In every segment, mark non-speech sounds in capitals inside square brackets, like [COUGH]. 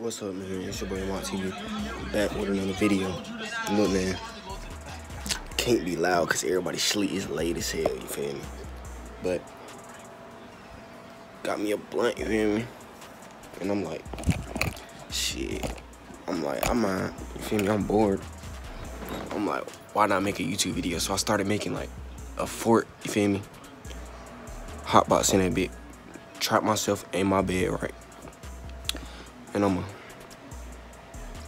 What's up, man? It's your boy Ahmad TV. Back with another video. Look, man. Can't be loud because everybody sleep is late as hell, you feel me? But got me a blunt, you feel me? And I'm like, shit. I'm like, I'm not, you feel me? I'm bored. I'm like, why not make a YouTube video? So I started making like a fort, you feel me? Hotbox in that bit. Trap myself in my bed, right? And I'ma,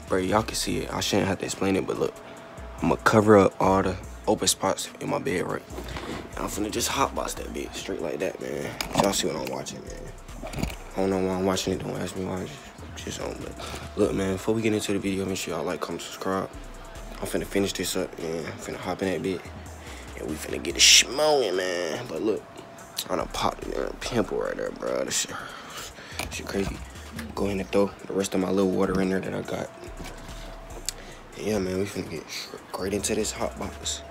bro, y'all can see it. I shouldn't have to explain it, but look, I'm gonna cover up all the open spots in my bed, right? And I'm finna just hotbox that bitch straight like that, man. Y'all see what I'm watching, man. I don't know why I'm watching it. Don't ask me why. Just, on, but look, man. Before we get into the video, make sure y'all like, comment, subscribe. I'm finna finish this up, man. I'm finna hop in that bit, and we finna get it smoking, man. But look, I done popped there, pimple right there, bro. This shit, shit crazy. Go ahead and throw the rest of my little water in there that I got. Yeah, man, we finna get straight into this hot box.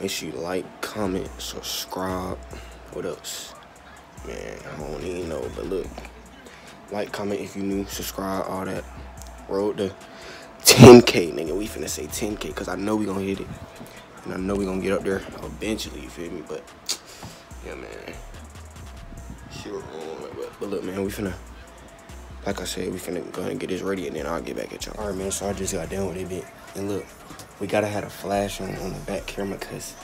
Make sure you like, comment, subscribe. What else? Man, I don't even know, but look. Like, comment if you new, subscribe, all that. Road to 10K, nigga. We finna say 10K, because I know we gonna hit it. And I know we gonna get up there eventually, you feel me? But, yeah, man. Sure, but, but look, man, we finna like I said, we finna go ahead and get this ready and then I'll get back at y'all. All right, man, so I just got done with it bit. And look, we gotta have a flash on, on the back camera because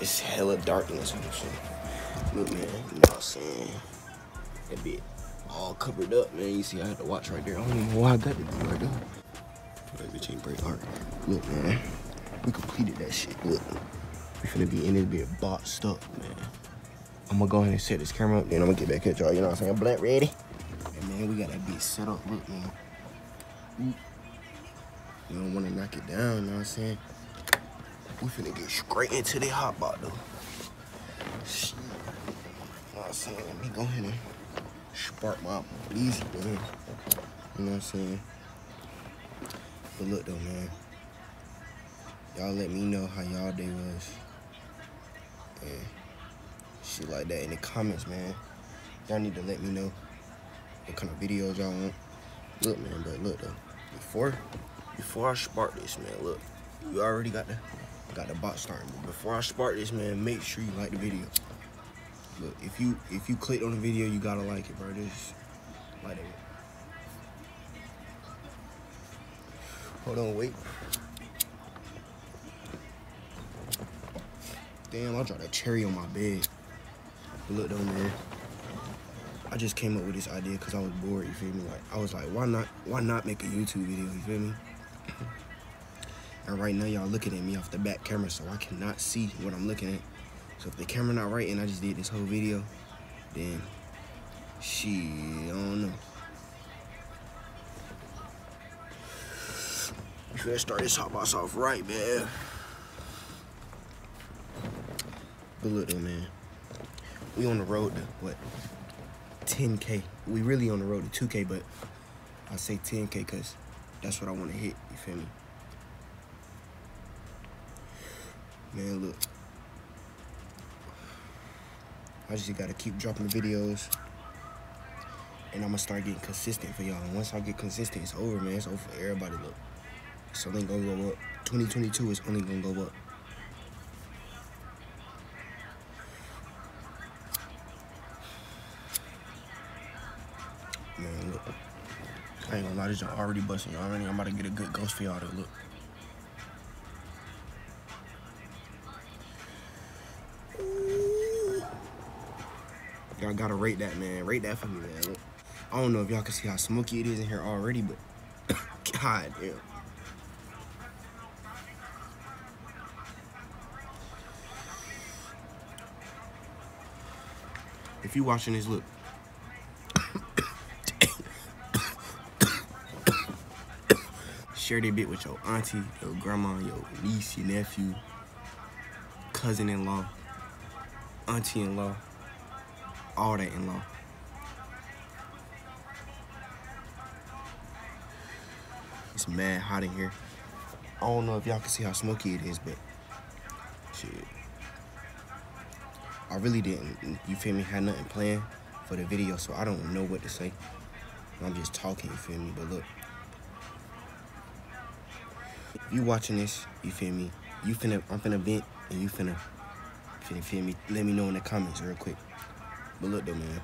it's hella darkness on this shit. Look, man, you know what I'm saying? That bit all covered up, man. You see, I had to watch right there. I don't even know why I got it right there. That bitch ain't break hard. Look, man, we completed that shit. Look, we finna be in this bit boxed up, man. I'm gonna go ahead and set this camera up, then I'm gonna get back at y'all. You know what I'm saying? Blunt ready? Man, we got that bitch set up. Look, man. You don't want to knock it down, you know what I'm saying? We finna get straight into the hot pot, though. Shit. You know what I'm saying? Let me go ahead and spark my easy, man. You know what I'm saying? But look, though, man. Y'all let me know how y'all day was. And shit like that in the comments, man. Y'all need to let me know what kind of videos y'all want. Look, man, but look though, before before I spark this, man, look, you already got the got the box starting. But before I spark this, man, make sure you like the video. Look, if you if you clicked on the video, you gotta like it, bro. Just like it. Hold on, wait. Damn, I dropped a cherry on my bed. Look though, man. I just came up with this idea because I was bored, you feel me? Like I was like, why not why not make a YouTube video, you feel me? and right now y'all looking at me off the back camera so I cannot see what I'm looking at. So if the camera not right and I just did this whole video, then she I don't know. You better start this hot box off right, man. But look though, man. We on the road to what? 10K. We really on the road to 2K, but I say 10K because that's what I want to hit. You feel me? Man, look. I just got to keep dropping the videos. And I'm to start getting consistent for y'all. And once I get consistent, it's over, man. It's over for everybody, look. Going to go up. 2022 is only to go up. I ain't gonna lie, this joint already busting. I'm about to get a good ghost for y'all to look. Y'all gotta rate that, man. Rate that for me, man. I don't know if y'all can see how smoky it is in here already, but [COUGHS] God damn. If you watching this, look. Share that bit with your auntie, your grandma, your niece, your nephew, cousin-in-law, auntie-in-law, all that in-law. It's mad hot in here. I don't know if y'all can see how smoky it is, but shit. I really didn't, you feel me, had nothing planned for the video, so I don't know what to say. I'm just talking, you feel me? But look. You watching this, you feel me? You finna, I'm finna vent, and you finna, finna feel me? Let me know in the comments real quick. But look though, man.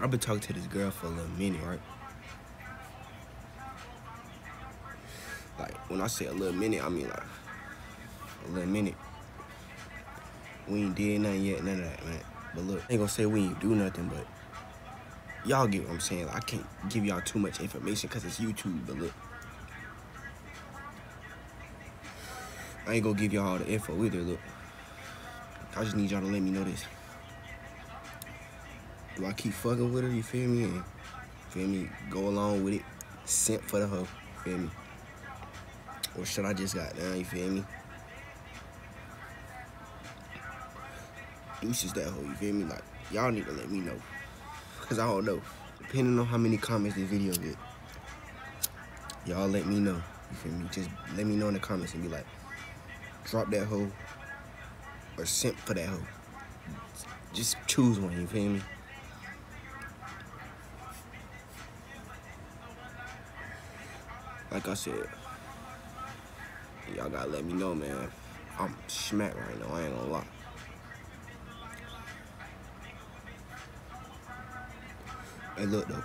I've been talking to this girl for a little minute, right? Like, when I say a little minute, I mean like, a little minute. We ain't did nothing yet, none of that, man. But look, I ain't gonna say we ain't do nothing, but y'all get what I'm saying. Like, I can't give y'all too much information because it's YouTube, but look. I ain't gonna give y'all all the info either, look. I just need y'all to let me know this. Do I keep fucking with her, you feel me? And, feel me? Go along with it. sent for the hoe, feel me? Or should I just got down, you feel me? Deuces that hoe, you feel me? Like, y'all need to let me know. Cause I don't know. Depending on how many comments this video get. Y'all let me know. You feel me? Just let me know in the comments and be like, drop that hoe or simp for that hoe. Just choose one, you feel me? Like I said, y'all gotta let me know, man. I'm smacked right now, I ain't gonna lie. Hey, look though.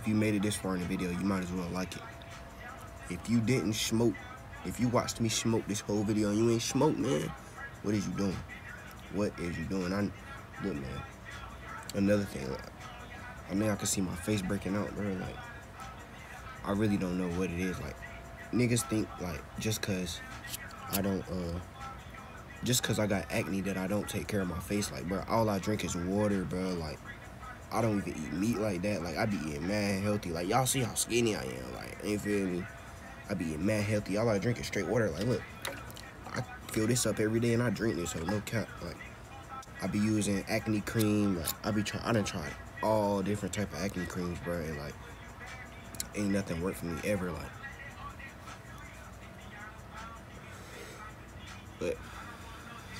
If you made it this far in the video, you might as well like it. If you didn't smoke, if you watched me smoke this whole video and you ain't smoked, man, what is you doing? What is you doing? I look, man. Another thing, I mean, I can see my face breaking out, bro. Like, I really don't know what it is. Like, niggas think like just cause I don't, uh, just cause I got acne that I don't take care of my face. Like, bro, all I drink is water, bro. Like, I don't even eat meat like that. Like I be eating mad healthy. Like y'all see how skinny I am. Like ain't feel me? I be mad healthy. All I drink is straight water. Like look, I fill this up every day and I drink this. So no cap. Like I be using acne cream. Like I be trying. I done tried all different type of acne creams, bro. And like ain't nothing work for me ever. Like. But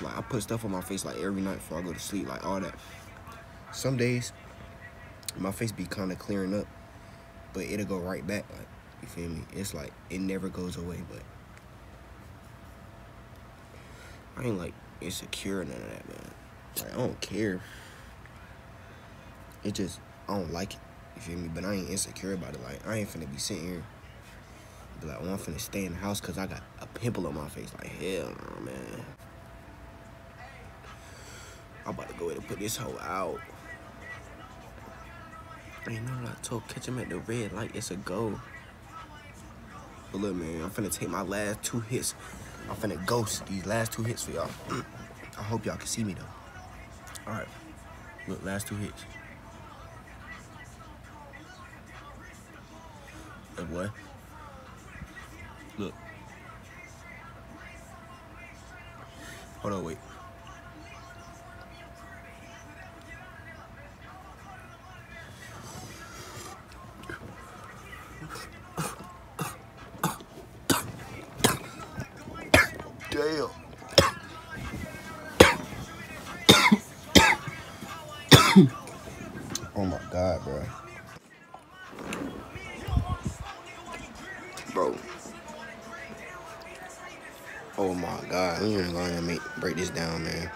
like I put stuff on my face like every night before I go to sleep, like all that. Some days my face be kind of clearing up, but it'll go right back. Like, you feel me? It's like it never goes away, but I ain't like insecure none of that, man. Like I don't care. It just I don't like it. You feel me? But I ain't insecure about it. Like I ain't finna be sitting here. Be like, oh, I'm finna stay in the house because I got a pimple on my face. Like hell no, man. I'm about to go ahead and put this hoe out. Ain't know what I told catch him at the red light. It's a go. But look, man, I'm finna take my last two hits. I'm finna ghost these last two hits for y'all. [CLEARS THROAT] I hope y'all can see me though. All right, look, last two hits. Hey, boy. Look. Hold on, wait. Bro. Oh my god. Ain't gonna make break this down, man.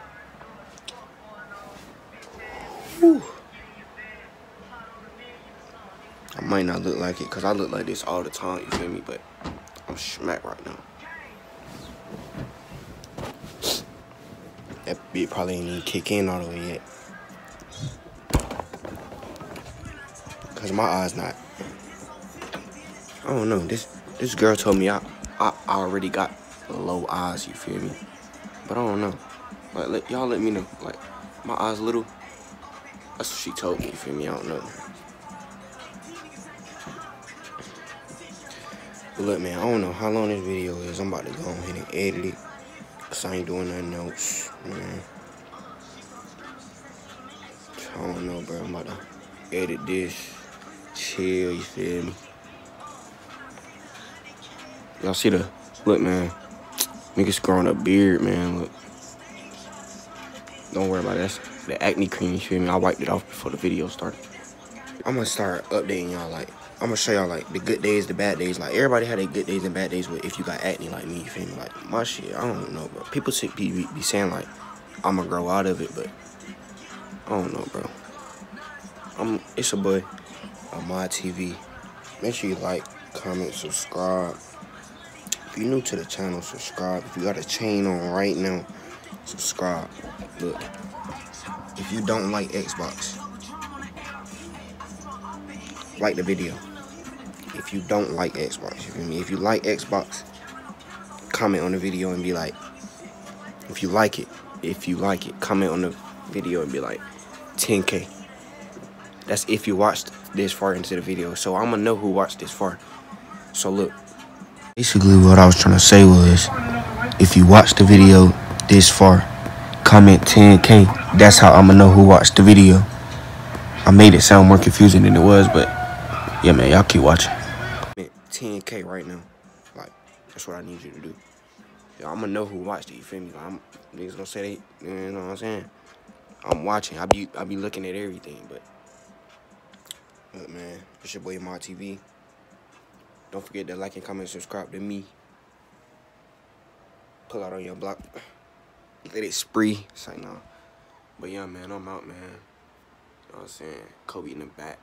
Whew. I might not look like it because I look like this all the time, you feel me? But I'm smacked right now. That beat probably ain't even kick in all the way yet. Cause my eyes not. I don't know. This this girl told me I I, I already got low eyes. You feel me? But I don't know. Like let y'all let me know. Like my eyes little. That's what she told me. You feel me? I don't know. But look, man. I don't know how long this video is. I'm about to go ahead and edit it. Cause I ain't doing nothing else, man. I don't know, bro. I'm about to edit this. Chill, you feel me? Y'all see the, look, man. Niggas growing a beard, man, look. Don't worry about that. That's the acne cream, you feel me? I wiped it off before the video started. I'm gonna start updating y'all. Like, I'm gonna show y'all like the good days, the bad days. Like everybody had their good days and bad days. But if you got acne like me, you feel me? Like my shit, I don't know, bro. People be, be saying like I'm gonna grow out of it, but I don't know, bro. I'm. It's a boy on my TV. Make sure you like, comment, subscribe. If you're new to the channel, subscribe. If you got a chain on right now, subscribe. Look, if you don't like Xbox, like the video. If you don't like Xbox, you? If you like Xbox, comment on the video and be like, if you like it, if you like it, comment on the video and be like, 10K. That's if you watched this far into the video. So I'm gonna know who watched this far. So look. Basically what I was trying to say was, if you watch the video this far, comment 10K. That's how I'm gonna know who watched the video. I made it sound more confusing than it was, but yeah, man, y'all keep watching. 10K right now. Like, that's what I need you to do. Yo, I'm gonna know who watched it, you feel me? Like, I'm, niggas gonna say they, you know what I'm saying? I'm watching. I be I be looking at everything, but look, man, it's your boy Ahmad TV. Don't forget to like and comment, subscribe to me. Pull out on your block. Let it spree. Say no. But yeah, man, I'm out, man. You know what I'm saying? Kobe in the back.